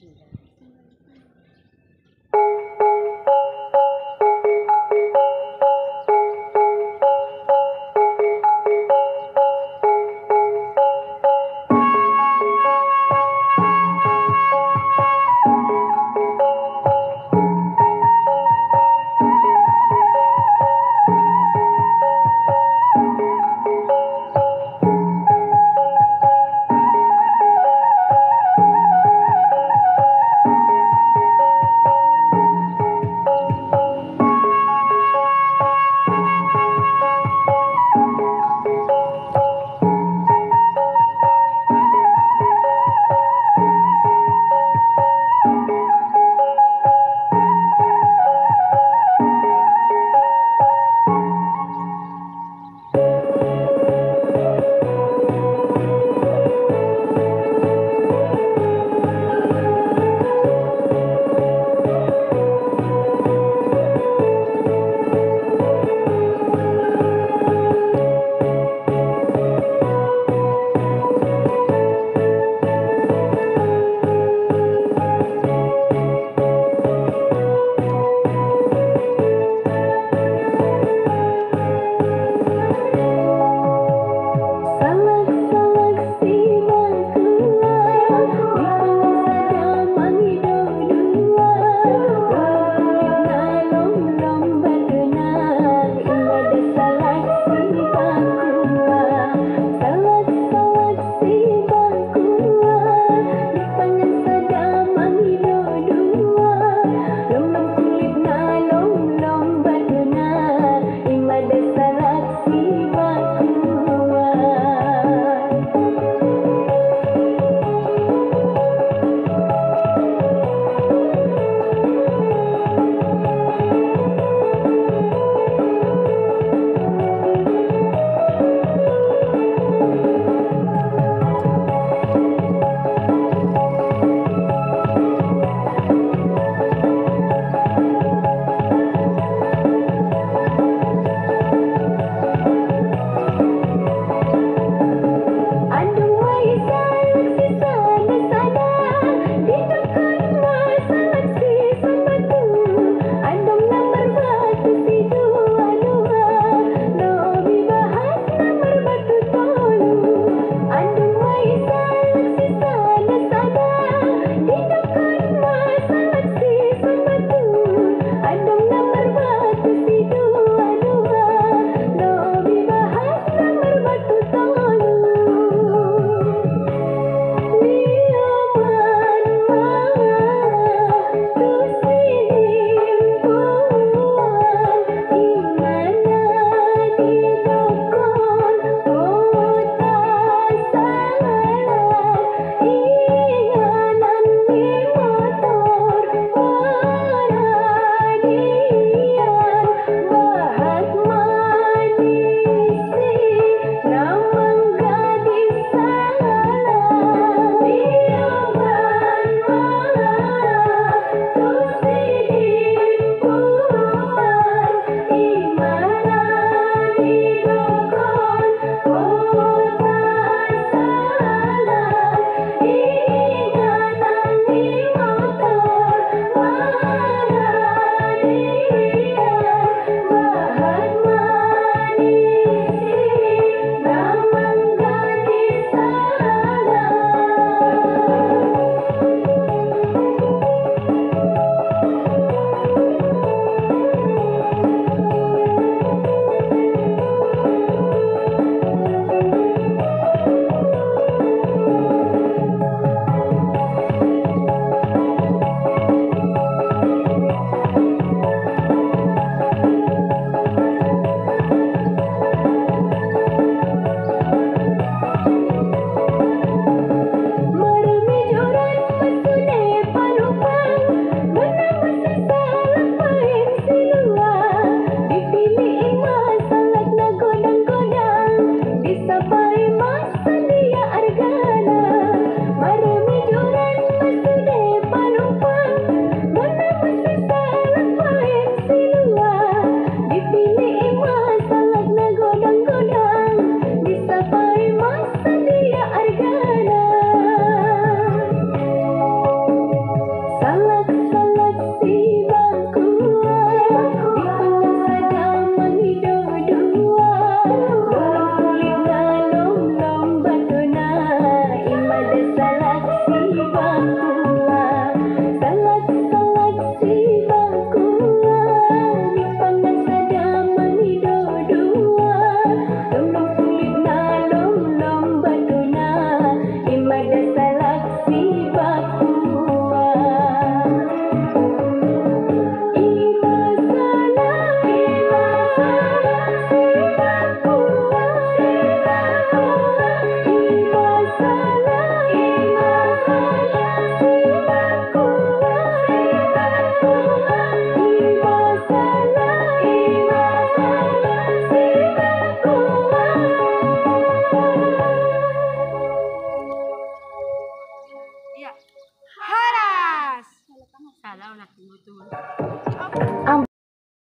चीज है